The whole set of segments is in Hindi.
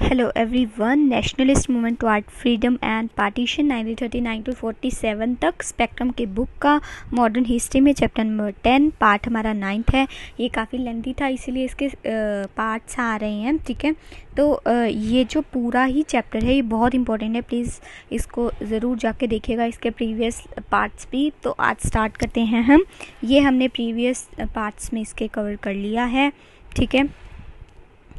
Hello everyone nationalist movement toward freedom and partition 1939 to 47 तक स्पेक्ट्रम के बुक का मॉडर्न हिस्ट्री में चैप्टर नंबर 10 पार्ट हमारा नाइन्थ है। ये काफ़ी लेंथी था इसीलिए इसके पार्ट्स आ रहे हैं ठीक है? तो आ, ये जो पूरा ही चैप्टर है ये बहुत इंपॉर्टेंट है। प्लीज़ इसको ज़रूर जाके देखिएगा इसके प्रीवियस पार्ट्स भी। तो आज स्टार्ट करते हैं हम। ये हमने प्रीवियस पार्ट्स में इसके कवर कर लिया है ठीक है?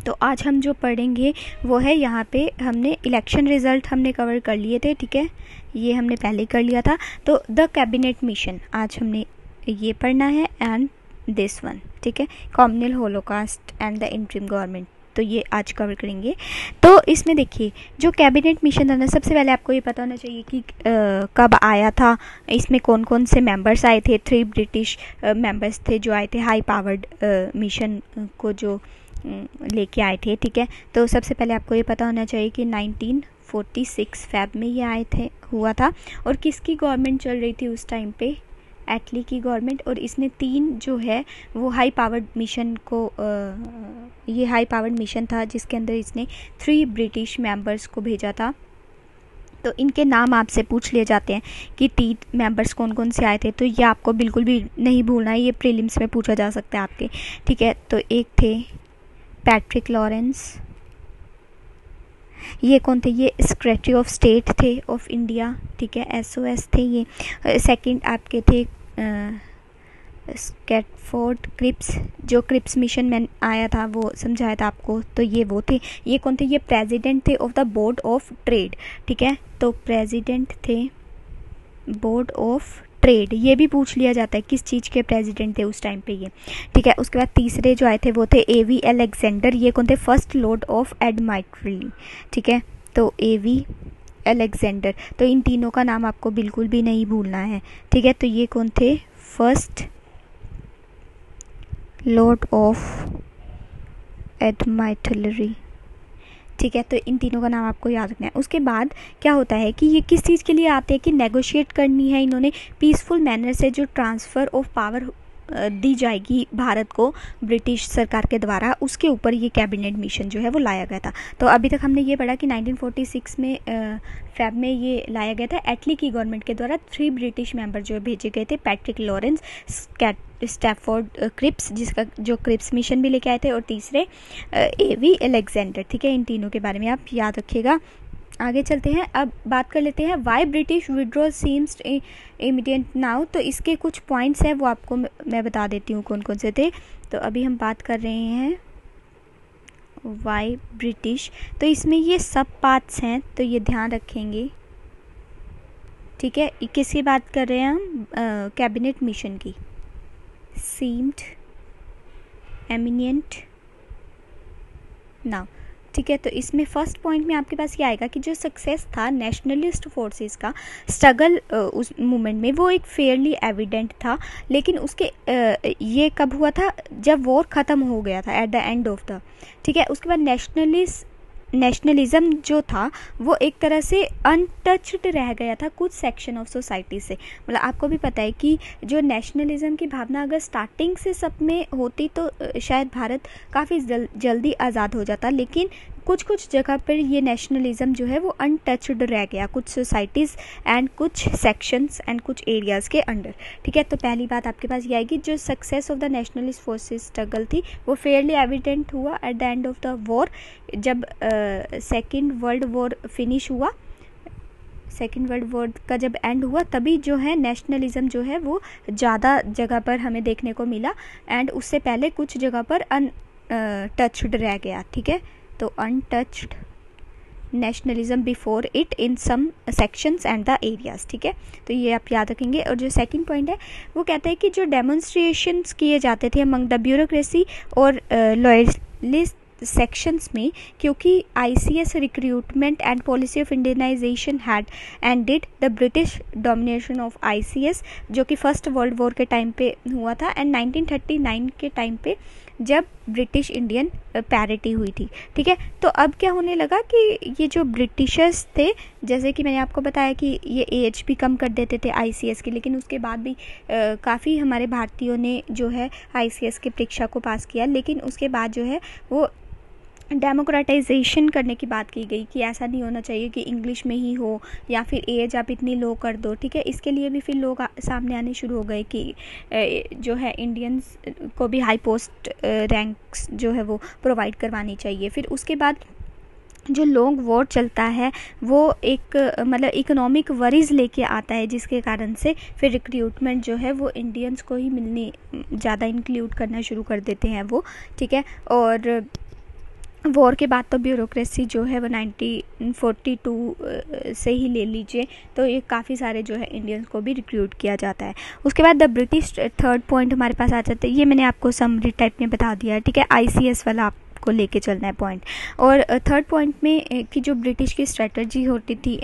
तो आज हम जो पढ़ेंगे वो है यहाँ पे हमने इलेक्शन रिज़ल्ट हमने कवर कर लिए थे ठीक है? ये हमने पहले कर लिया था। तो द कैबिनेट मिशन आज हमने ये पढ़ना है एंड दिस वन ठीक है? Communal holocaust and the interim government तो ये आज कवर करेंगे। तो इसमें देखिए जो कैबिनेट मिशन था ना सबसे पहले आपको ये पता होना चाहिए कि आ, कब आया था इसमें कौन कौन से मेंबर्स आए थे थ्री ब्रिटिश मेंबर्स थे जो आए थे हाई पावर्ड मिशन को जो लेके आए थे ठीक है? तो सबसे पहले आपको ये पता होना चाहिए कि 1946 फैब में ये आए थे हुआ था। और किसकी गवर्नमेंट चल रही थी उस टाइम पे? एटली की गवर्नमेंट। और इसने तीन जो है वो हाई पावर्ड मिशन को आ, ये हाई पावर्ड मिशन था जिसके अंदर इसने थ्री ब्रिटिश मेंबर्स को भेजा था। तो इनके नाम आपसे पूछ लिए जाते हैं कि तीन मेंबर्स कौन कौन से आए थे। तो ये आपको बिल्कुल भी नहीं भूलना है ये प्रीलिम्स में पूछा जा सकता है आपके ठीक है? तो एक थे पैट्रिक लॉरेंस ये कौन थे? ये सेक्रेटरी ऑफ़ स्टेट थे ऑफ़ इंडिया ठीक है? एस ओ एस थे ये। सेकंड आपके थे स्केटफोर्ड क्रिप्स जो क्रिप्स मिशन में आया था, वो समझाया था आपको तो ये वो थे। ये कौन थे? ये प्रेसिडेंट थे of the board of trade ठीक है? तो प्रेसिडेंट थे बोर्ड ऑफ़ ट्रेड ये भी पूछ लिया जाता है किस चीज़ के प्रेसिडेंट थे उस टाइम पे ये। ठीक है, उसके बाद तीसरे जो आए थे वो थे ए वी एलेक्जेंडर ये कौन थे? फ़र्स्ट लॉर्ड ऑफ़ एडमाइट्री ठीक है तो ए वी एलेक्जेंडर तो इन तीनों का नाम आपको बिल्कुल भी नहीं भूलना है। ठीक है तो ये कौन थे? फ़र्स्ट लॉर्ड ऑफ़ एडमाइटलरी ठीक है तो इन तीनों का नाम आपको याद रखना है। उसके बाद क्या होता है कि ये किस चीज़ के लिए आते हैं कि नेगोशिएट करनी है इन्होंने पीसफुल मैनर से जो ट्रांसफ़र ऑफ़ पावर दी जाएगी भारत को ब्रिटिश सरकार के द्वारा। उसके ऊपर ये कैबिनेट मिशन जो है वो लाया गया था। तो अभी तक हमने ये पढ़ा कि 1946 में फैब में ये लाया गया था। एटली की गवर्नमेंट के द्वारा थ्री ब्रिटिश मेंबर जो भेजे गए थे पैट्रिक लॉरेंस स्टैफोर्ड क्रिप्स जिसका जो क्रिप्स मिशन भी लेके आए थे, और तीसरे ए वी एलेक्जेंडर ठीक है? इन तीनों के बारे में आप याद रखिएगा। आगे चलते हैं। अब बात कर लेते हैं why British withdraw seems imminent now तो इसके कुछ पॉइंट्स हैं, वो आपको मैं बता देती हूँ कौन कौन से थे। तो अभी हम बात कर रहे हैं वाई ब्रिटिश तो इसमें ये सब पार्ट्स हैं तो ये ध्यान रखेंगे। ठीक है किसकी बात कर रहे हैं हम? कैबिनेट मिशन की। सीम्ड एमिनियंट नाउ ठीक है तो इसमें फ़र्स्ट पॉइंट में आपके पास ये आएगा कि जो सक्सेस था नेशनलिस्ट फोर्सेस का स्ट्रगल उस मूवमेंट में वो एक फेयरली एविडेंट था, लेकिन उसके ये कब हुआ था? जब वॉर ख़त्म हो गया था at the end of the ठीक है, उसके बाद नेशनलिस्ट नेशनलिज्म जो था वो एक तरह से अनटच्ड रह गया था कुछ सेक्शन ऑफ़ सोसाइटी से। मतलब आपको भी पता है कि जो नेशनलिज्म की भावना अगर स्टार्टिंग से सब में होती तो शायद भारत काफ़ी जल, जल्दी आज़ाद हो जाता। लेकिन कुछ कुछ जगह पर ये नेशनलिज्म जो है वो अनटचड रह गया, कुछ सोसाइटीज़ एंड कुछ सेक्शंस एंड कुछ एरियाज़ के अंडर ठीक है तो पहली बात आपके पास ये आएगी, जो success of the nationalist forces struggle थी, वो फेयरली एविडेंट हुआ at the end of the war जब सेकेंड वर्ल्ड वॉर फिनिश हुआ। सेकेंड वर्ल्ड वॉर का जब एंड हुआ, तभी जो है नेशनलिज्म जो है वो ज़्यादा जगह पर हमें देखने को मिला एंड उससे पहले कुछ जगह पर अन टचड रह गया, ठीक है? तो untouched nationalism before it in some sections and the areas ठीक है? तो ये आप याद रखेंगे। और जो सेकंड पॉइंट है, वो कहता है कि जो डेमोन्स्ट्रेशंस किए जाते थे अमंग द ब्यूरोक्रेसी और लॉयलिस्ट सेक्शंस में, क्योंकि ICS recruitment and policy of Indianisation had and did the British domination of ICS जो कि फ़र्स्ट वर्ल्ड वॉर के टाइम पे हुआ था एंड 1939 के टाइम पे जब ब्रिटिश इंडियन पैरिटी हुई थी। ठीक है? तो अब क्या होने लगा कि ये जो ब्रिटिशर्स थे, जैसे कि मैंने आपको बताया कि ये एज भी कम कर देते थे आईसीएस की, लेकिन उसके बाद भी काफ़ी हमारे भारतीयों ने जो है आईसीएस की परीक्षा को पास किया, लेकिन उसके बाद जो है वो डेमोक्रेटाइजेशन करने की बात की गई कि ऐसा नहीं होना चाहिए कि इंग्लिश में ही हो या फिर एज आप इतनी लो कर दो, ठीक है? इसके लिए भी फिर लोग सामने आने शुरू हो गए कि जो है इंडियंस को भी हाई पोस्ट रैंक्स जो है वो प्रोवाइड करवानी चाहिए। फिर उसके बाद जो लॉन्ग वॉर चलता है, वो एक मतलब इकोनॉमिक वरीज लेके आता है, जिसके कारण से फिर रिक्रूटमेंट जो है वो इंडियंस को ही मिलनी, ज़्यादा इंक्लूड करना शुरू कर देते हैं वो, ठीक है? और वॉर के बाद तो ब्यूरोक्रेसी जो है वो नाइनटीन फोर्टी टू से ही ले लीजिए तो ये काफ़ी सारे जो है इंडियंस को भी रिक्रूट किया जाता है। उसके बाद द ब्रिटिश थर्ड पॉइंट हमारे पास आ जाता है, ये मैंने आपको समरी टाइप में बता दिया है, ठीक है? आईसीएस वाला आप को लेके चलना है पॉइंट। और थर्ड पॉइंट में कि जो ब्रिटिश की स्ट्रेटजी होती थी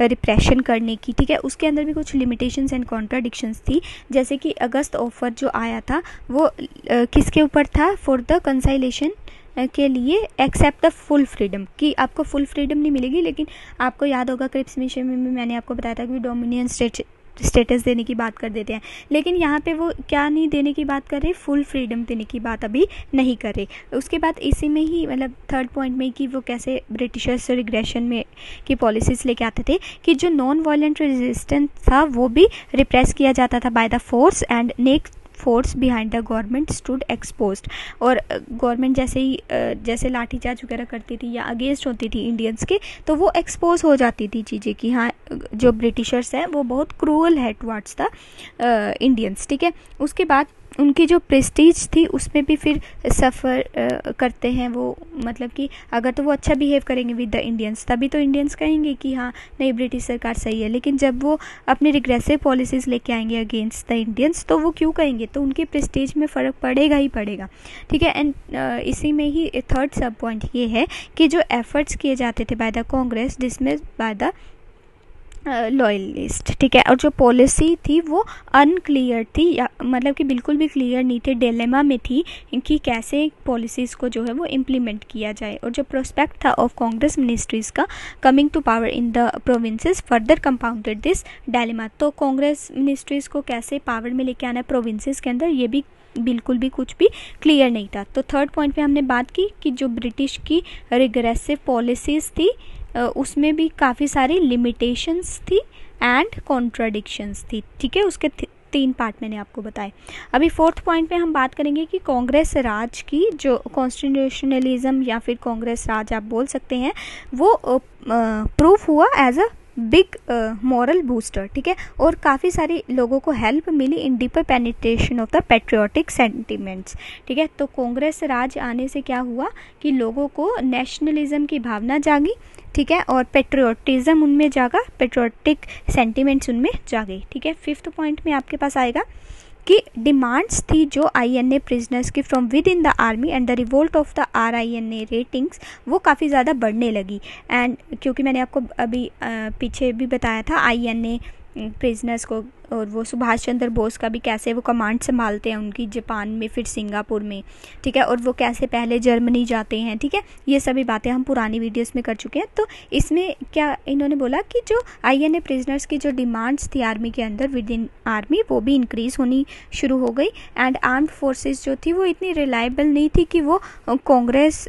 रिप्रेशन करने की, ठीक है? उसके अंदर भी कुछ लिमिटेशंस एंड कॉन्ट्राडिक्शंस थी, जैसे कि अगस्त ऑफ़र जो आया था, वो किसके ऊपर था? फॉर द कंसाइलेशन के लिए एक्सेप्ट द फुल फ्रीडम कि आपको फुल फ्रीडम नहीं मिलेगी, लेकिन आपको याद होगा क्रिप्स मिशन में मैंने आपको बताया था कि डोमिनियन स्टेट स्टेटस देने की बात कर देते हैं। लेकिन यहाँ पे वो क्या नहीं देने की बात कर रहे फुल फ्रीडम देने की बात अभी नहीं कर रहे। उसके बाद इसी में ही मतलब थर्ड पॉइंट में कि वो कैसे ब्रिटिशर्स रिग्रेशन में की पॉलिसीज़ लेके आते थे, कि जो नॉन वायलेंट रेजिस्टेंस था, वो भी रिप्रेस किया जाता था by the force and next force behind the government stood exposed और गवर्नमेंट जैसे ही जैसे लाठीचार्ज वगैरह करती थी या अगेंस्ट होती थी इंडियंस के तो वो एक्सपोज हो जाती थी चीज़ें कि हाँ जो ब्रिटिशर्स हैं, वो बहुत क्रूअल है टुवार्ड्स द इंडियंस ठीक है? उसके बाद उनकी जो प्रेस्टीज थी, उसमें भी फिर सफ़र करते हैं वो। मतलब कि अगर तो वो अच्छा बिहेव करेंगे विद द इंडियंस तभी तो इंडियंस कहेंगे कि हाँ नहीं ब्रिटिश सरकार सही है। लेकिन जब वो अपनी रिग्रेसिव पॉलिसीज़ लेके आएँगे अगेंस्ट द इंडियंस तो वो क्यों कहेंगे? तो उनके प्रेस्टीज में फ़र्क पड़ेगा ही पड़ेगा। ठीक है एंड इसी में ही थर्ड सब पॉइंट ये है कि जो एफर्ट्स किए जाते थे by the Congress dismiss by the loyalist, ठीक है? और जो पॉलिसी थी वो अनक्लियर थी, या मतलब कि बिल्कुल भी क्लियर नहीं थे डेलेमा में थी कि कैसे पॉलिसीज़ को जो है वो इम्प्लीमेंट किया जाए। और जो प्रोस्पेक्ट था ऑफ़ कांग्रेस मिनिस्ट्रीज़ का coming to power in the provinces further compounded this dilemma तो कांग्रेस मिनिस्ट्रीज़ को कैसे पावर में लेके आना है प्रोविंसेस के अंदर, ये भी बिल्कुल भी कुछ भी क्लियर नहीं था। तो थर्ड पॉइंट पे हमने बात की कि जो ब्रिटिश की रिग्रेसिव पॉलिसीज़ थी उसमें भी काफ़ी सारी लिमिटेशंस थी एंड कॉन्ट्राडिक्शंस थी। ठीक है? उसके तीन पार्ट मैंने आपको बताए। अभी फोर्थ पॉइंट में हम बात करेंगे कि कांग्रेस राज की जो कॉन्स्टिट्यूशनलिज्म या फिर कांग्रेस राज आप बोल सकते हैं, वो प्रूफ हुआ as a big moral booster ठीक है? और काफ़ी सारे लोगों को help milli in deeper penetration of the patriotic sentiments ठीक है? तो कांग्रेस राज आने से क्या हुआ कि लोगों को नेशनलिज्म की भावना जागी, ठीक है? और पेट्रियोटिज्म उनमें जागा पेट्रियाटिक सेंटिमेंट्स उनमें जागे, ठीक है? फिफ्थ पॉइंट में आपके पास आएगा कि डिमांड्स थी जो आईएनए प्रिजनर्स की from within the army and the revolt of the R I N A ratings वो काफ़ी ज़्यादा बढ़ने लगी। एंड क्योंकि मैंने आपको अभी पीछे भी बताया था आई एन ए प्रिजनर्स को और वो सुभाष चंद्र बोस का भी कैसे वो कमांड संभालते हैं उनकी जापान में, फिर सिंगापुर में, ठीक है? और वो कैसे पहले जर्मनी जाते हैं, ठीक है? ये सभी बातें हम पुरानी वीडियोस में कर चुके हैं। तो इसमें क्या इन्होंने बोला कि जो आई एन ए प्रिजनर्स की जो डिमांड्स थी आर्मी के अंदर विद इन आर्मी वो भी इंक्रीज़ होनी शुरू हो गई। एंड आर्म्ड फोर्सेज जो थी वो इतनी रिलायबल नहीं थी कि वो Congress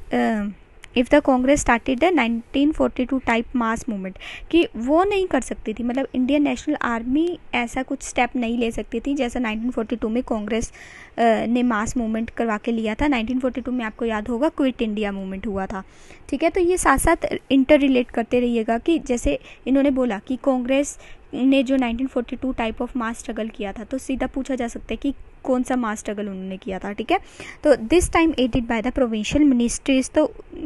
if the Congress started the 1942 type mass movement कि वो नहीं कर सकती थी। मतलब इंडियन नेशनल आर्मी ऐसा कुछ स्टेप नहीं ले सकती थी, जैसा 1942 में कांग्रेस ने मास मूवमेंट करवा के लिया था। 1942 में आपको याद होगा क्विट इंडिया मूवमेंट हुआ था। ठीक है? तो ये साथ साथ इंटर रिलेट करते रहिएगा कि जैसे इन्होंने बोला कि कांग्रेस ने जो 1942 टाइप ऑफ़ मास स्ट्रगल किया था तो सीधा पूछा जा सकता है कि कौन सा मास स्ट्रगल उन्होंने किया था, ठीक है? तो this time aided by the provincial ministries तो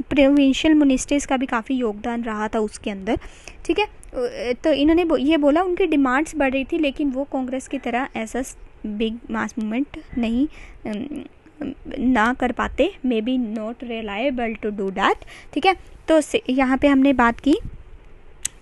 प्रोविंशियल मिनिस्ट्रीज का भी काफ़ी योगदान रहा था उसके अंदर, ठीक है? तो इन्होंने ये बोला उनकी डिमांड्स बढ़ रही थी, लेकिन वो कांग्रेस की तरह ऐसा बिग मास मूवमेंट नहीं ना कर पाते may be not reliable to do that ठीक है? तो यहाँ पे हमने बात की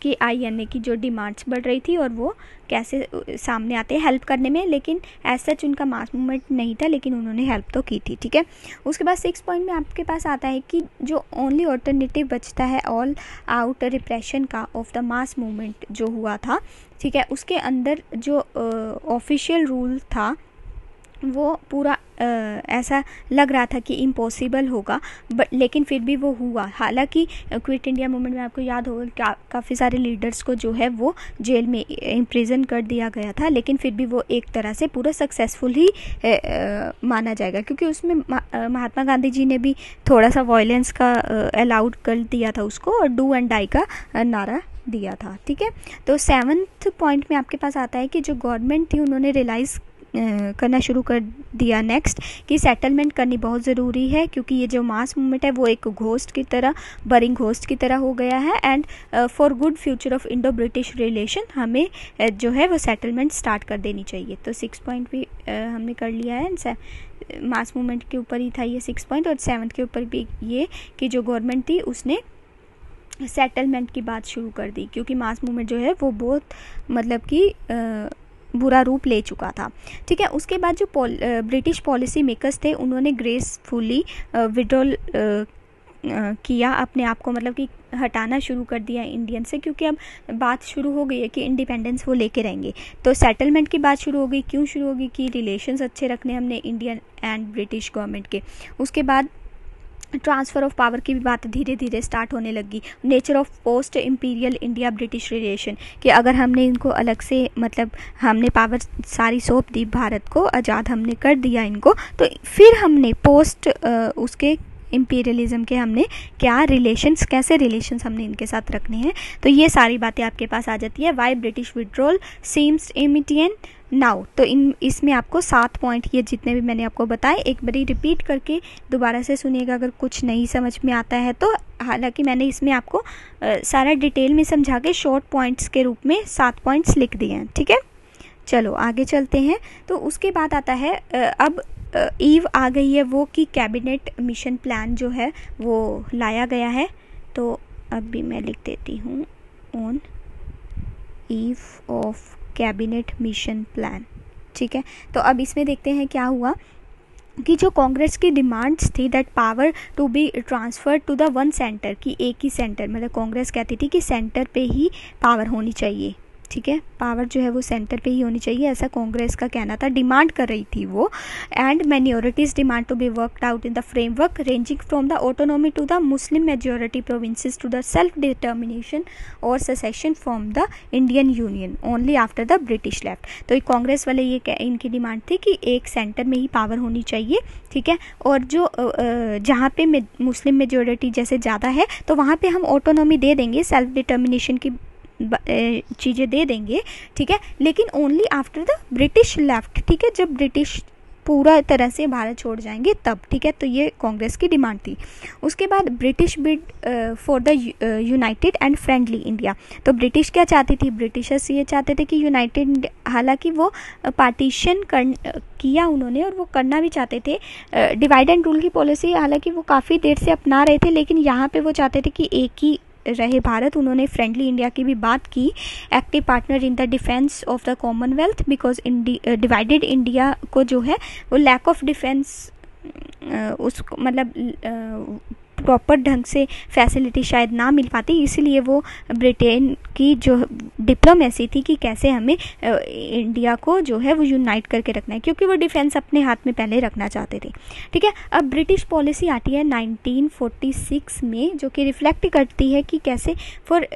कि आई एन ए की जो डिमांड्स बढ़ रही थी और वो कैसे सामने आते हैं हेल्प करने में, लेकिन एज सच उनका मास मूवमेंट नहीं था, लेकिन उन्होंने हेल्प तो की थी, ठीक है? उसके बाद सिक्स पॉइंट में आपके पास आता है कि जो ओनली ऑल्टरनेटिव बचता है ऑल आउट रिप्रेशन का ऑफ़ द मास मूवमेंट जो हुआ था, ठीक है? उसके अंदर जो ऑफिशियल रूल था वो पूरा ऐसा लग रहा था कि इम्पॉसिबल होगा बट लेकिन फिर भी वो हुआ। हालाँकि क्विट इंडिया मूवमेंट में आपको याद होगा का, काफ़ी सारे लीडर्स को जो है वो जेल में इम्प्रिजन कर दिया गया था लेकिन फिर भी वो एक तरह से पूरा सक्सेसफुल ही आ, माना जाएगा। क्योंकि उसमें महात्मा गांधी जी ने भी थोड़ा सा वॉयलेंस का अलाउड कर दिया था उसको और डू एंड डाई का नारा दिया था ठीक है? तो सेवन्थ पॉइंट में आपके पास आता है कि जो गवर्नमेंट थी उन्होंने रियलाइज़ करना शुरू कर दिया नेक्स्ट कि सेटलमेंट करनी बहुत ज़रूरी है क्योंकि ये जो मास मूवमेंट है वो एक घोस्ट की तरह बरिंग घोस्ट की तरह हो गया है and for good future of Indo British relation हमें uh, जो है वो सेटलमेंट स्टार्ट कर देनी चाहिए। तो सिक्स पॉइंट भी uh, हमने कर लिया है मास मूवमेंट के ऊपर ही था ये सिक्स पॉइंट और सेवन्थ के ऊपर भी ये कि जो गवर्नमेंट थी उसने सेटलमेंट की बात शुरू कर दी क्योंकि मास मूवमेंट जो है वो बहुत मतलब कि बुरा रूप ले चुका था। ठीक है उसके बाद जो पॉल, ब्रिटिश पॉलिसी मेकर्स थे उन्होंने ग्रेसफुली विड्रॉल किया अपने आप को मतलब कि हटाना शुरू कर दिया इंडियन से क्योंकि अब बात शुरू हो गई है कि इंडिपेंडेंस वो लेके रहेंगे। तो सेटलमेंट की बात शुरू हो गई क्यों शुरू होगी कि रिलेशंस अच्छे रखने हमने इंडियन एंड ब्रिटिश गवर्नमेंट के। उसके बाद ट्रांसफ़र ऑफ़ पावर की भी बात धीरे धीरे स्टार्ट होने लगी। Nature of post imperial India British relation, कि अगर हमने इनको अलग से मतलब हमने पावर सारी सौंप दी भारत को, आज़ाद हमने कर दिया इनको तो फिर हमने पोस्ट उसके इम्पीरियलिज्म के हमने क्या रिलेशंस कैसे रिलेशंस हमने इनके साथ रखने हैं। तो ये सारी बातें आपके पास आ जाती है। Why British withdrawal seems imminent now तो इन इसमें आपको सात पॉइंट ये जितने भी मैंने आपको बताए एक बारी रिपीट करके दोबारा से सुनिएगा। अगर कुछ नहीं समझ में आता है तो हालाँकि मैंने इसमें आपको आ, सारा डिटेल में समझा के शॉर्ट पॉइंट्स के रूप में सात पॉइंट्स लिख दिए हैं। ठीक है? चलो आगे चलते हैं। तो उसके बाद आता है अब ईव आ गई है वो कि कैबिनेट मिशन प्लान जो है वो लाया गया है। तो अब भी मैं लिख देती हूँ on eve of cabinet mission plan ठीक है? तो अब इसमें देखते हैं क्या हुआ कि जो कांग्रेस की डिमांड्स थी that power to be transfer to the one centre की एक ही सेंटर मतलब कांग्रेस कहती थी कि सेंटर पे ही पावर होनी चाहिए। ठीक है? पावर जो है वो सेंटर पे ही होनी चाहिए, ऐसा कांग्रेस का कहना था डिमांड कर रही थी वो। And minorities demand to be worked out in the framework ranging from the autonomy to the Muslim majority provinces to the self determination और secession from the Indian union only after the British left तो कांग्रेस वाले ये इनकी डिमांड थी कि एक सेंटर में ही पावर होनी चाहिए, ठीक है? और जो जहाँ पे मुस्लिम मेजोरिटी जैसे ज़्यादा है तो वहाँ पे हम ऑटोनॉमी दे देंगे सेल्फ डिटर्मिनेशन की चीज़ें दे देंगे, ठीक है? लेकिन only after the British left ठीक है? जब ब्रिटिश पूरा तरह से भारत छोड़ जाएँगे तब, ठीक है? तो ये कांग्रेस की डिमांड थी। उसके बाद British bid for the united and friendly India तो ब्रिटिश क्या चाहती थी? ब्रिटिशर्स ये चाहते थे कि यूनाइटेड हालाँकि वो पार्टीशन कर किया उन्होंने और वो करना भी चाहते थे। डिवाइड एंड रूल की पॉलिसी हालाँकि वो काफ़ी देर से अपना रहे थे, लेकिन यहाँ पे वो चाहते थे कि एक ही रहे भारत, उन्होंने फ्रेंडली इंडिया की भी बात की। Active partner in the defence of the commonwealth because divided India को जो है, वो लैक ऑफ़ डिफेंस उस मतलब प्रॉपर ढंग से फैसिलिटी शायद ना मिल पाती। इसीलिए वो ब्रिटेन की जो डिप्लोमेसी थी कि कैसे हमें इंडिया को जो है वो यूनाइट करके रखना है, क्योंकि वो डिफेंस अपने हाथ में पहले रखना चाहते थे। ठीक है? अब ब्रिटिश पॉलिसी आती है 1946 में, जो कि रिफ्लेक्ट करती है कि कैसे फॉर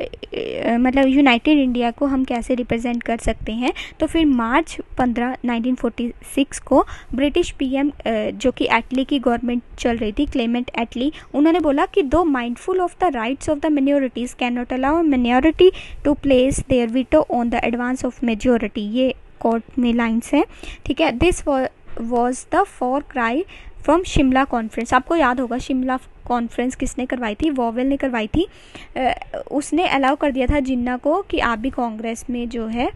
मतलब यूनाइटेड इंडिया को हम कैसे रिप्रेजेंट कर सकते हैं। तो फिर मार्च 15 1946 को ब्रिटिश पीएम जो कि एटली की गवर्नमेंट चल रही थी क्लेमेंट एटली उन्होंने बोला कि though mindful of the rights of the minorities cannot allow minority to place their veto on the advance of majority ये कोर्ट में लाइन्स हैं, ठीक है? This was the far cry from Shimla conference आपको याद होगा शिमला कॉन्फ्रेंस किसने करवाई थी? वॉवेल ने करवाई थी। उसने अलाउ कर दिया था जिन्ना को कि आप भी कांग्रेस में जो है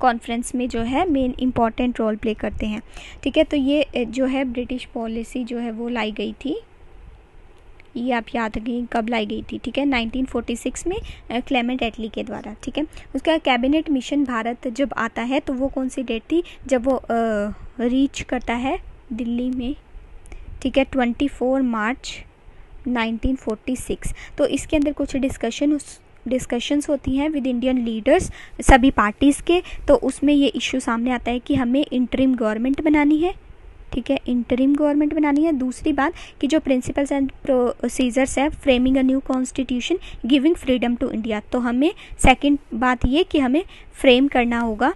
कॉन्फ्रेंस में जो है मेन इंपॉर्टेंट रोल प्ले करते हैं। ठीक है? तो ये, जो है ब्रिटिश पॉलिसी जो है वो लाई गई थी। ये आप याद रखें, कब लाई गई थी, ठीक है? 1946 में क्लेमेंट एटली के द्वारा, ठीक है? उसका कैबिनेट मिशन भारत जब आता है तो वो कौन सी डेट थी? जब वो रीच करता है दिल्ली में, ठीक है? 24 मार्च 1946 तो इसके अंदर कुछ डिस्कशन डिस्कशंस होती हैं विद इंडियन लीडर्स, सभी पार्टीज़ के तो उसमें ये इशू सामने आता है कि हमें इंटरिम गवर्नमेंट बनानी है ठीक है इंटरिम गवर्नमेंट बनानी है। दूसरी बात कि जो प्रिंसिपल्स एंड प्रोसीजर्स है framing a new constitution giving freedom to India तो हमें सेकेंड बात ये कि हमें फ्रेम करना होगा।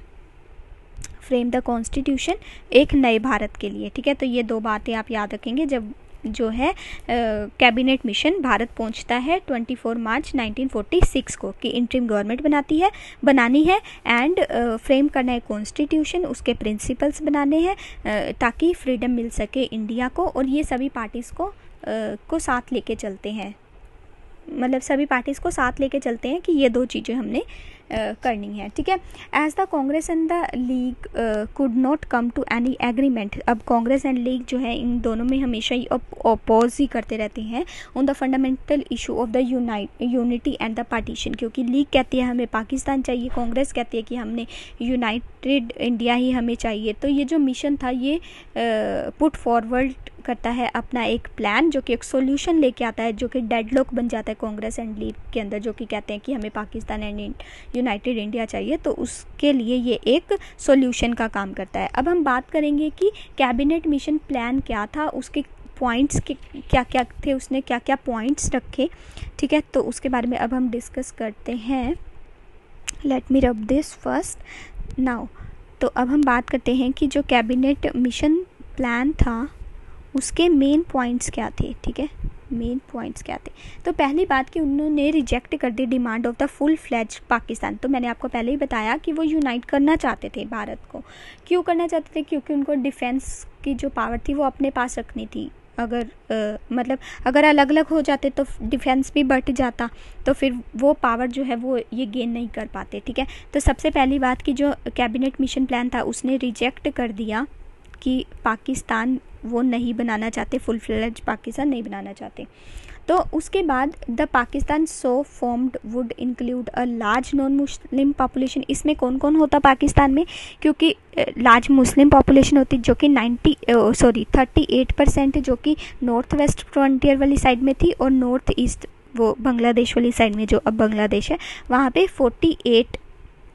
फ्रेम द कॉन्स्टिट्यूशन एक नए भारत के लिए, ठीक है? तो ये दो बातें आप याद रखेंगे जब जो है कैबिनेट मिशन भारत पहुँचता है 24 मार्च 1946 को, कि इंट्रीम गवर्नमेंट बनाती है, बनानी है एंड फ्रेम करना है कॉन्स्टिट्यूशन उसके प्रिंसिपल्स बनाने हैं ताकि फ्रीडम मिल सके इंडिया को, और ये सभी पार्टीज़ को को साथ लेके चलते हैं। मतलब सभी पार्टीज़ को साथ लेके चलते हैं कि ये दो चीज़ें हमने करनी है, ठीक है? As the Congress and the League could not come to any agreement अब कांग्रेस एंड लीग जो है, इन दोनों में हमेशा ही अपोज ही करते रहते हैं on the fundamental issue of the unite unity and the partition क्योंकि लीग कहती है हमें पाकिस्तान चाहिए कांग्रेस कहती है कि हमने यूनाइटेड इंडिया ही हमें चाहिए। तो ये जो मिशन था, ये पुट फॉरवर्ड करता है अपना एक प्लान जो कि एक सॉल्यूशन लेके आता है, जो कि डेडलॉक बन जाता है कांग्रेस एंड लीग के अंदर, जो कि कहते हैं कि हमें पाकिस्तान एंड यूनाइटेड इंडिया चाहिए। तो उसके लिए ये एक सॉल्यूशन का काम करता है। अब हम बात करेंगे कि कैबिनेट मिशन प्लान क्या था, उसके पॉइंट्स के क्या क्या थे, उसने क्या क्या पॉइंट्स रखे, ठीक है? तो उसके बारे में अब हम डिस्कस करते हैं। Let me rub this first now तो अब हम बात करते हैं कि जो कैबिनेट मिशन प्लान था, उसके मेन पॉइंट्स क्या थे, ठीक है? मेन पॉइंट्स क्या थे? तो पहली बात कि उन्होंने रिजेक्ट कर दी demand of the full fledged Pakistan तो मैंने आपको पहले ही बताया कि वो यूनाइट करना चाहते थे भारत को। क्यों करना चाहते थे? क्योंकि उनको डिफेंस की जो पावर थी, वो अपने पास रखनी थी। अगर आ, मतलब अगर अलग अलग हो जाते तो डिफेंस भी बढ़ जाता तो फिर वो पावर जो है वो ये गेन नहीं कर पाते ठीक है? तो सबसे पहली बात कि जो कैबिनेट मिशन प्लान था उसने रिजेक्ट कर दिया कि पाकिस्तान वो नहीं बनाना चाहते फुल फ्लेज पाकिस्तान नहीं बनाना चाहते। तो उसके बाद the Pakistan so formed would include a large non Muslim population. इसमें कौन कौन होता पाकिस्तान में? क्योंकि लार्ज मुस्लिम पॉपुलेशन होती जो कि 90 सॉरी 38 परसेंट जो कि नॉर्थ वेस्ट फ्रंटियर वाली साइड में थी और नॉर्थ ईस्ट, वो बांग्लादेश वाली साइड में जो अब बांग्लादेश है, वहाँ पे 48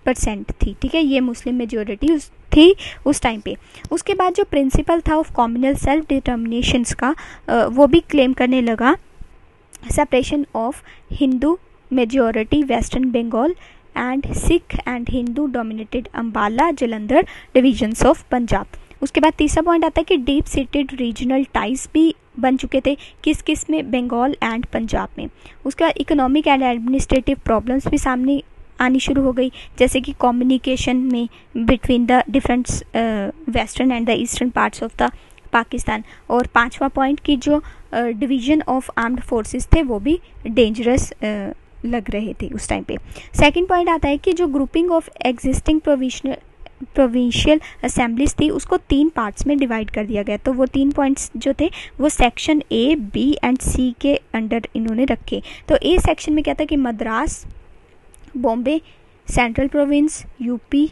परसेंट थी। ठीक है, ये मुस्लिम मेजोरिटी उस, थी उस टाइम पे। उसके बाद जो प्रिंसिपल था ऑफ़ कॉम्युनल सेल्फ डिटर्मिनेशंस का वो भी क्लेम करने लगा। Separation of Hindu majority western Bengal and Sikh and Hindu dominated Ambala Jalandhar divisions of Punjab उसके बाद तीसरा पॉइंट आता है कि डीप सीटेड रीजनल टाइज भी बन चुके थे किस किसमें? बंगाल एंड पंजाब में। उसके बाद इकोनॉमिक एंड एडमिनिस्ट्रेटिव प्रॉब्लम्स भी सामने आनी शुरू हो गई, जैसे कि कम्युनिकेशन में between the different western and the eastern parts of the Pakistan और पांचवा पॉइंट की जो डिवीज़न ऑफ़ आर्म्ड फोर्सेस थे, वो भी डेंजरस लग रहे थे उस टाइम पे। सेकंड पॉइंट आता है कि जो grouping of existing provisional provincial assemblies थी, उसको तीन पार्ट्स में डिवाइड कर दिया गया। तो वो तीन पॉइंट्स जो थे, वो section A B and C के अंडर इन्होंने रखे। तो ए सेक्शन में क्या था कि Madras, Bombay central province UP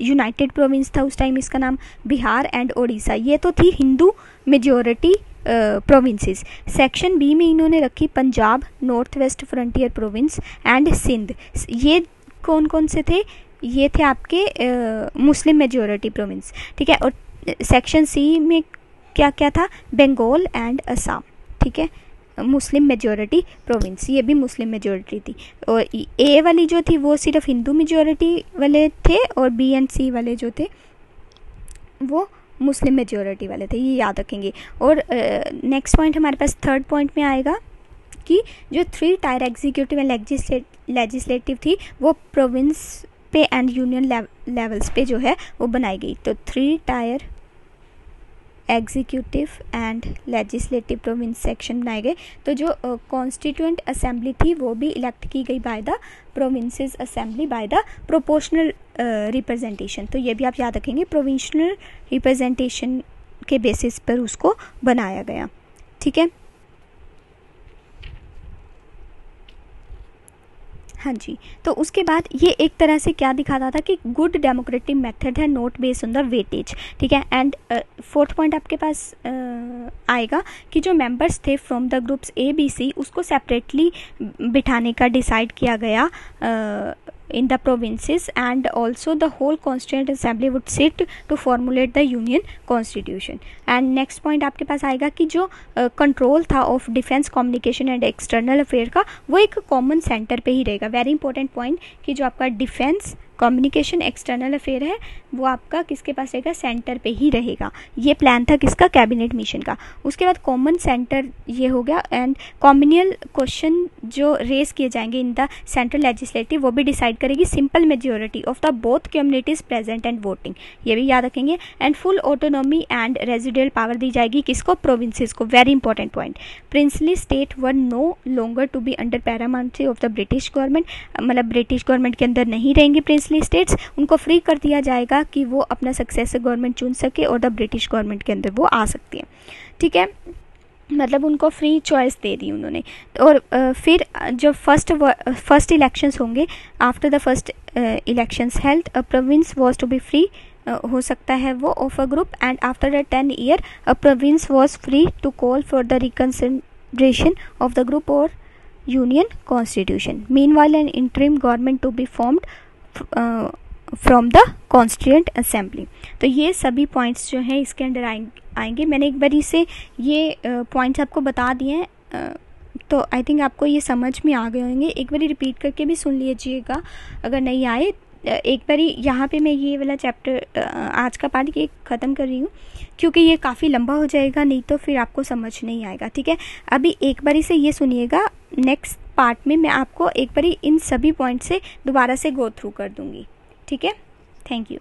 united province था उस टाइम इसका नाम, बिहार एंड ओडिशा। ये तो थी Hindu majority provinces section B में इन्होंने रखी Punjab north west frontier province and Sindh. ये कौन कौन से थे? ये थे आपके मुस्लिम मेजोरिटी प्रोविंस ठीक है? और सेक्शन सी में क्या क्या था? बंगाल एंड असम ठीक है? मुस्लिम मेजोरिटी प्रोविंस ये भी मुस्लिम मेजोरिटी थी. और ए वाली जो थी वो सिर्फ़ हिंदू मेजोरिटी वाले थे और बी एंड सी वाले जो थे वो मुस्लिम मेजोरिटी वाले थे, ये याद रखेंगे। और नेक्स्ट पॉइंट हमारे पास थर्ड पॉइंट में आएगा कि जो three tier executive and legislative थी, वो प्रोविंस पे एंड यूनियन लेवल्स पे जो है, वो बनाई गई। तो three tier executive and legislative province section बनाए गए। तो जो कॉन्स्टिट्यूंट असेंबली थी, वो भी इलेक्ट की गई by the provinces assembly by the proportional representation तो ये भी आप याद रखेंगे प्रोविंशनल रिप्रेजेंटेशन के बेसिस पर उसको बनाया गया। ठीक है? हाँ जी तो उसके बाद ये एक तरह से क्या दिखाता था कि गुड डेमोक्रेटिक मेथड है not based on the weightage ठीक है? एंड फोर्थ पॉइंट आपके पास uh, आएगा कि जो मेंबर्स थे from the groups A B C उसको सेपरेटली बिठाने का डिसाइड किया गया uh, in the provinces and also the whole constituent assembly would sit to formulate the union constitution and next point आपके पास आएगा कि जो कंट्रोल uh, था of defence communication and external affair का वो एक कॉमन सेंटर पे ही रहेगा वेरी इंपॉर्टेंट पॉइंट कि जो आपका डिफेंस कम्युनिकेशन एक्सटर्नल अफेयर है, वो आपका किसके पास रहेगा? सेंटर पे ही रहेगा। ये प्लान था किसका? कैबिनेट मिशन का। उसके बाद कॉमन सेंटर ये हो गया एंड कॉम्बिनियल क्वेश्चन जो रेस किए जाएँगे इन द सेंट्रल लेजिस्लेटिव वो भी डिसाइड करेगी simple majority of the both communities present and voting ये भी याद रखेंगे। And full autonomy and resident power दी जाएगी किसको? प्रोविंसेस को। Very important point princely state were no longer to be under paramountcy of the British government मतलब ब्रिटिश गवर्नमेंट के अंदर नहीं रहेंगे प्रिंसली स्टेट्स उनको फ्री कर दिया जाएगा कि वो अपना सक्सेसर गवर्नमेंट चुन सके और द ब्रिटिश गवर्नमेंट के अंदर वो आ सकती है। ठीक है? मतलब उनको फ्री चॉइस दे दी उन्होंने। और फिर जब फ़र्स्ट फ़र्स्ट इलेक्शंस होंगे after the first elections health province was to be free हो सकता है वो of a group and after the ten year a province was free to call for the reconsideration of the group और union constitution meanwhile an interim government to be formed from the constituent assembly तो ये सभी पॉइंट्स जो हैं इसके अंडर आएँगे। मैंने एक बारी से ये पॉइंट्स आपको बता दिए हैं। तो आई थिंक आपको ये समझ में आ गए होंगे। एक बारी रिपीट करके भी सुन लीजिएगा। अगर नहीं आए एक बारी यहाँ पे मैं ये वाला चैप्टर आज का पार्ट ये ख़त्म कर रही हूँ, क्योंकि ये काफ़ी लंबा हो जाएगा, नहीं तो फिर आपको समझ नहीं आएगा, ठीक है? अभी एक बारी से ये सुनिएगा। नेक्स्ट पार्ट में मैं आपको एक बारी इन सभी पॉइंट से दोबारा से गो थ्रू कर दूँगी। ठीक है? Thank you